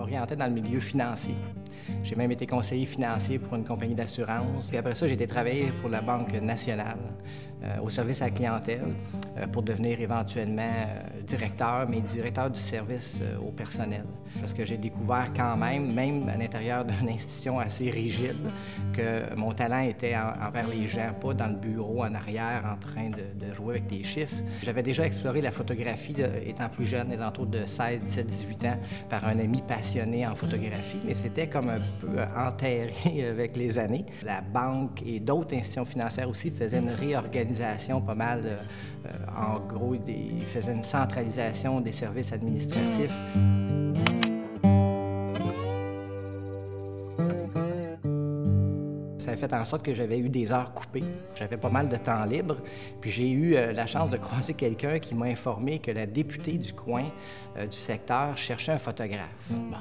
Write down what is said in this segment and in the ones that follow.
m'orientais dans le milieu financier. J'ai même été conseiller financier pour une compagnie d'assurance. Puis après ça, j'ai été travailler pour la Banque nationale au service à la clientèle euh, pour devenir éventuellement euh, directeur, mais directeur du service au personnel. Parce que j'ai découvert quand même, même à l'intérieur d'une institution assez rigide, que mon talent était envers les gens, pas dans le bureau en arrière en train de, jouer avec des chiffres. J'avais déjà exploré la photographie étant plus jeune, autour de 16, 17, 18 ans, par un ami passionné en photographie, mais c'était comme un peu enterré avec les années. La banque et d'autres institutions financières aussi faisaient une réorganisation pas mal. Euh, en gros, ils faisaient une centralisation des services administratifs. Ça a fait en sorte que j'avais eu des heures coupées. J'avais pas mal de temps libre. Puis j'ai eu euh, la chance de croiser quelqu'un qui m'a informé que la députée du coin euh, du secteur cherchait un photographe. Bon,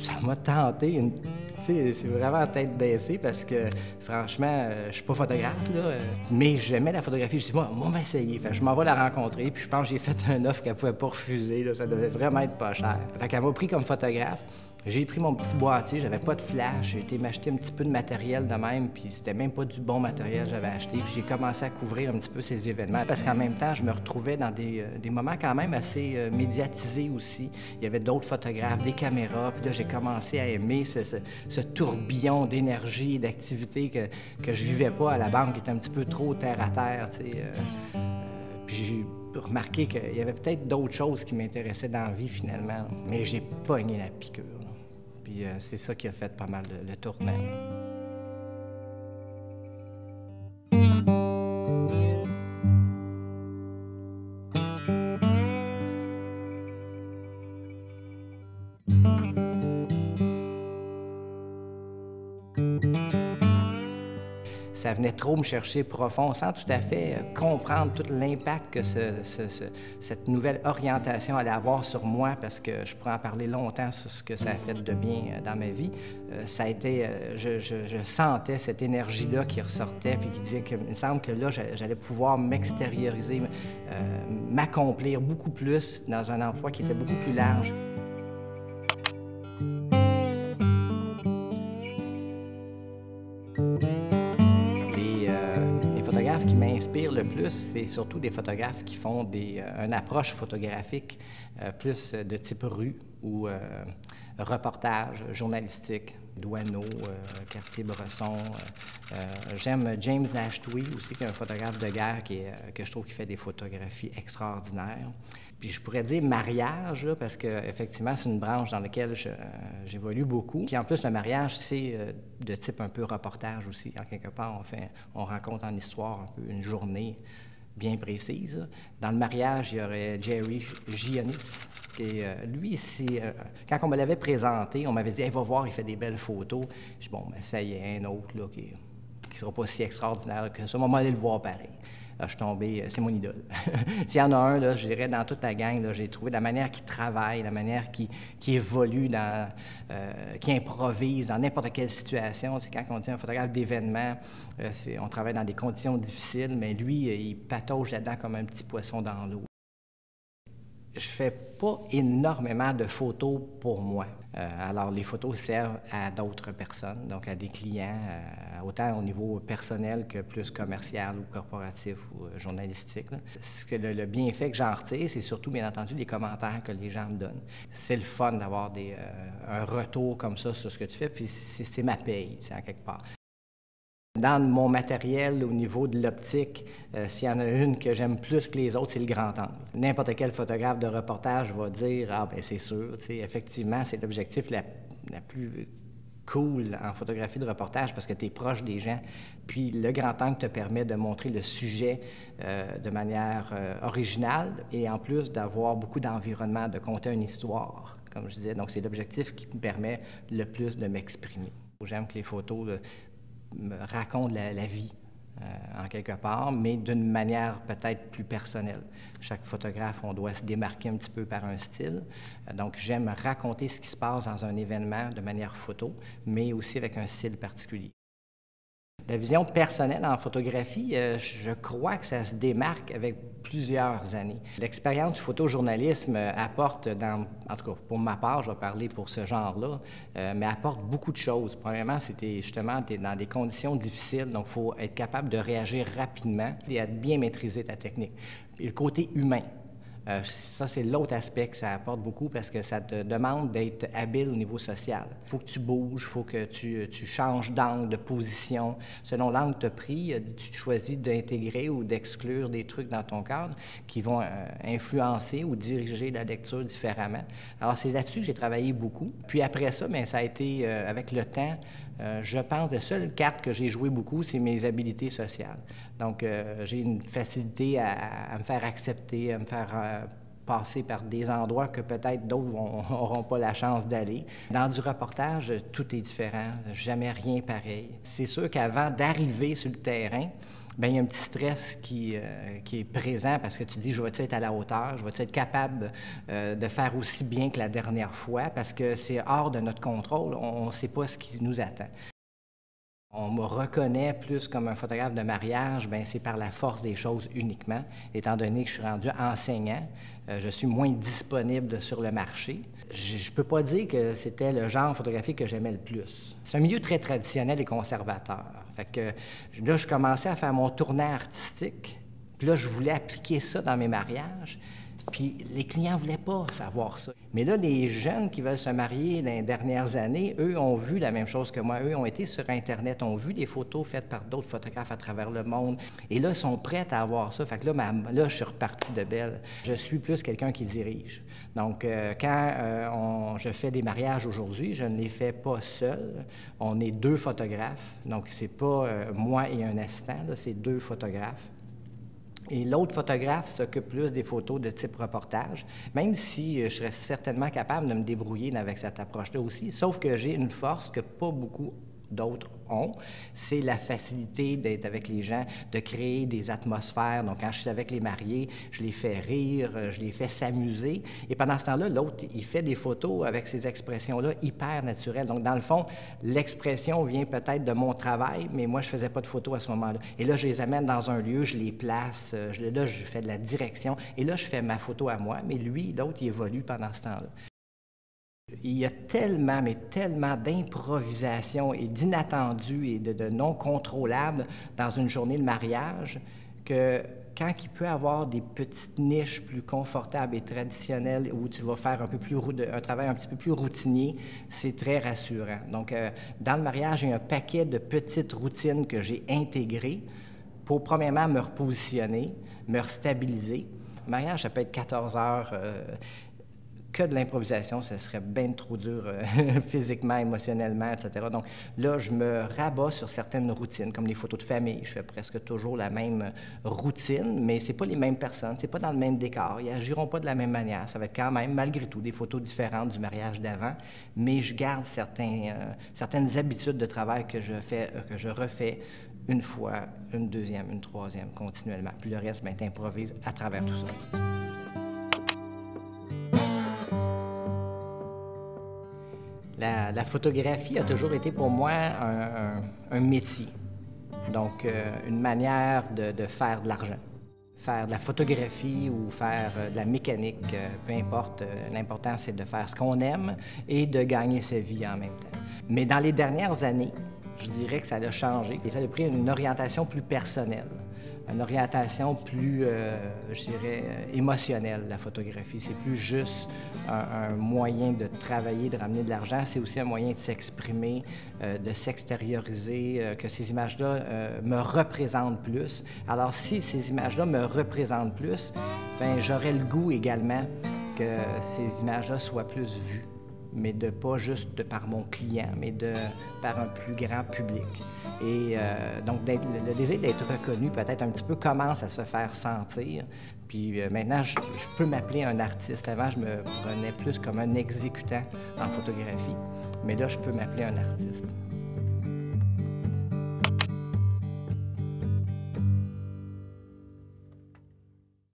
ça m'a tenté. Une... C'est vraiment tête baissée parce que, franchement, euh, je suis pas photographe, là, mais j'aimais la photographie. Je me suis dit, moi, on va essayer. je m'en vais la rencontrer. Puis je pense que j'ai fait un offre qu'elle pouvait pas refuser. Ça devait vraiment être pas cher. Fait qu'elle m'a pris comme photographe. J'ai pris mon petit boîtier, j'avais pas de flash, j'ai été m'acheter un petit peu de matériel de même, puis c'était même pas du bon matériel que j'avais acheté. Puis j'ai commencé à couvrir un petit peu ces événements parce qu'en même temps, je me retrouvais dans des, euh, moments quand même assez euh, médiatisés aussi. Il y avait d'autres photographes, des caméras, puis là, j'ai commencé à aimer ce, tourbillon d'énergie et d'activité que, que je vivais pas à la banque, qui était un petit peu trop terre à terre, sais. Euh, puis j'ai remarqué qu'il y avait peut-être d'autres choses qui m'intéressaient dans la vie finalement, mais j'ai pogné la piqûre. Puis euh, c'est ça qui a fait pas mal de, le tournant. Venait trop me chercher profond, sans tout à fait euh, comprendre tout l'impact que cette nouvelle orientation allait avoir sur moi, parce que je pourrais en parler longtemps sur ce que ça a fait de bien euh, dans ma vie. Euh, ça a été, je, sentais cette énergie-là qui ressortait, puis qui disait qu'il me semble que là, j'allais pouvoir m'extérioriser, m'accomplir beaucoup plus dans un emploi qui était beaucoup plus large. Plus, c'est surtout des photographes qui font des, euh, une approche photographique euh, plus de type rue ou euh, reportage journalistique, Douaneau, Cartier-Bresson. J'aime James Nash Tweed aussi, qui est un photographe de guerre qui que je trouve qui fait des photographies extraordinaires. Puis je pourrais dire mariage, parce qu'effectivement, c'est une branche dans laquelle j'évolue beaucoup. Puis en plus, le mariage, c'est de type un peu reportage aussi. En quelque part, on, fait, on rencontre en histoire un peu une journée bien précise. Dans le mariage, il y aurait Jerry Gionis, qui, euh, lui, euh, quand on me l'avait présenté, on m'avait dit hey, va voir, il fait des belles photos ». Je dis « Bon, ben, ça y est, un autre là, qui ne sera pas si extraordinaire que ça. On va aller le voir pareil. » je suis tombé, euh, c'est mon idole. S'il y en a un, là, je dirais, dans toute la gang, j'ai trouvé la manière qu'il travaille, la manière qui, qui évolue, dans, euh, qui improvise dans n'importe quelle situation. C'est quand on dit un photographe d'événement, euh, on travaille dans des conditions difficiles, mais lui, il patauge là-dedans comme un petit poisson dans l'eau je fais pas énormément de photos pour moi. Euh, alors, les photos servent à d'autres personnes, donc à des clients, euh, autant au niveau personnel que plus commercial ou corporatif ou euh, journalistique. Ce que le, bienfait que j'en retire, c'est surtout, bien entendu, les commentaires que les gens me donnent. C'est le fun d'avoir un retour comme ça sur ce que tu fais, puis c'est ma paye, en quelque part. Dans mon matériel, au niveau de l'optique, euh, s'il y en a une que j'aime plus que les autres, c'est le grand angle. N'importe quel photographe de reportage va dire Ah, ben c'est sûr, effectivement, c'est l'objectif la, plus cool en photographie de reportage parce que tu es proche des gens. Puis le grand angle te permet de montrer le sujet euh, de manière euh, originale et en plus d'avoir beaucoup d'environnement, de compter une histoire, comme je disais. Donc c'est l'objectif qui me permet le plus de m'exprimer. J'aime que les photos raconte la, vie. Euh, en quelque part, mais d'une manière peut-être plus personnelle. Chaque photographe, on doit se démarquer un petit peu par un style. Euh, donc, j'aime raconter ce qui se passe dans un événement de manière photo, mais aussi avec un style particulier. La vision personnelle en photographie, euh, je crois que ça se démarque avec plusieurs années. L'expérience du photojournalisme euh, apporte, en tout cas pour ma part, je vais parler pour ce genre-là, euh, mais apporte beaucoup de choses. Premièrement, c'était justement dans des conditions difficiles, donc il faut être capable de réagir rapidement et à bien maîtriser ta technique. Et le côté humain, euh, ça, c'est l'autre aspect que ça apporte beaucoup parce que ça te demande d'être habile au niveau social. Il faut que tu bouges, il faut que tu, tu changes d'angle, de position. Selon l'angle que tu as pris, euh, tu choisis d'intégrer ou d'exclure des trucs dans ton cadre qui vont euh, influencer ou diriger la lecture différemment. Alors, c'est là-dessus que j'ai travaillé beaucoup. Puis après ça, bien, ça a été, avec le temps, euh, je pense que la seule carte que j'ai jouée beaucoup, c'est mes habiletés sociales. Donc, euh, j'ai une facilité à, me faire accepter, à me faire euh, passer par des endroits que peut-être d'autres n'auront pas la chance d'aller. Dans du reportage, tout est différent, jamais rien pareil. C'est sûr qu'avant d'arriver sur le terrain, Bien, il y a un petit stress qui, euh, qui, est présent parce que tu dis, je vais être à la hauteur, je vais être capable euh, de faire aussi bien que la dernière fois? Parce que c'est hors de notre contrôle, on ne sait pas ce qui nous attend. On me reconnaît plus comme un photographe de mariage, ben c'est par la force des choses uniquement, étant donné que je suis rendu enseignant, euh, je suis moins disponible sur le marché. Je ne peux pas dire que c'était le genre photographique que j'aimais le plus. C'est un milieu très traditionnel et conservateur. Fait que là, je commençais à faire mon tournant artistique. Puis là, je voulais appliquer ça dans mes mariages. Puis les clients ne voulaient pas savoir ça. Mais là, les jeunes qui veulent se marier dans les dernières années, eux ont vu la même chose que moi. Eux ont été sur Internet, ont vu des photos faites par d'autres photographes à travers le monde. Et là, ils sont prêts à avoir ça. Fait que là, là je suis reparti de belle. Je suis plus quelqu'un qui dirige. Donc, euh, quand euh, je fais des mariages aujourd'hui, je ne les fais pas seul. On est deux photographes. Donc, c'est pas euh, moi et un assistant, c'est deux photographes. Et l'autre photographe s'occupe plus des photos de type reportage, même si euh, je serais certainement capable de me débrouiller avec cette approche-là aussi, sauf que j'ai une force que pas beaucoup d'autres ont, c'est la facilité d'être avec les gens, de créer des atmosphères. Donc, quand je suis avec les mariés, je les fais rire, euh, je les fais s'amuser. Et pendant ce temps-là, l'autre, il fait des photos avec ces expressions-là hyper naturelles. Donc, dans le fond, l'expression vient peut-être de mon travail, mais moi, je faisais pas de photos à ce moment-là. Et là, je les amène dans un lieu, je les place, euh, je, là, je fais de la direction. Et là, je fais ma photo à moi, mais lui, l'autre, il évolue pendant ce temps-là. Il y a tellement, mais tellement d'improvisation et d'inattendus et de, non contrôlables dans une journée de mariage que quand il peut avoir des petites niches plus confortables et traditionnelles où tu vas faire un, peu plus, un travail un petit peu plus routinier, c'est très rassurant. Donc, euh, dans le mariage, il y a un paquet de petites routines que j'ai intégrées pour, premièrement, me repositionner, me restabiliser. Le mariage, ça peut être 14 heures. Euh, que de l'improvisation, ce serait bien trop dur euh, physiquement, émotionnellement, etc. Donc là, je me rabats sur certaines routines, comme les photos de famille. Je fais presque toujours la même routine, mais ce pas les mêmes personnes, c'est pas dans le même décor. Ils agiront pas de la même manière. Ça va être quand même, malgré tout, des photos différentes du mariage d'avant, mais je garde certains, euh, certaines habitudes de travail que je, fais, euh, que je refais une fois, une deuxième, une troisième, continuellement. Puis le reste, ben, improvise à travers tout ça. La, photographie a toujours été pour moi un, métier, donc euh, une manière de, faire de l'argent. Faire de la photographie ou faire euh, de la mécanique, euh, peu importe, l'important c'est de faire ce qu'on aime et de gagner sa vie en même temps. Mais dans les dernières années, je dirais que ça a changé et ça a pris une orientation plus personnelle une orientation plus, euh, je dirais, euh, émotionnelle, la photographie. C'est plus juste un, moyen de travailler, de ramener de l'argent, c'est aussi un moyen de s'exprimer, euh, de s'extérioriser, que ces images-là me représentent plus. Alors, si ces images-là me représentent plus, ben j'aurais le goût également que ces images-là soient plus vues mais de pas juste par mon client, mais de par un plus grand public. Et euh, donc, le désir d'être reconnu peut-être un petit peu commence à se faire sentir. Puis euh, maintenant, je, peux m'appeler un artiste. Avant, je me prenais plus comme un exécutant en photographie, mais là, je peux m'appeler un artiste.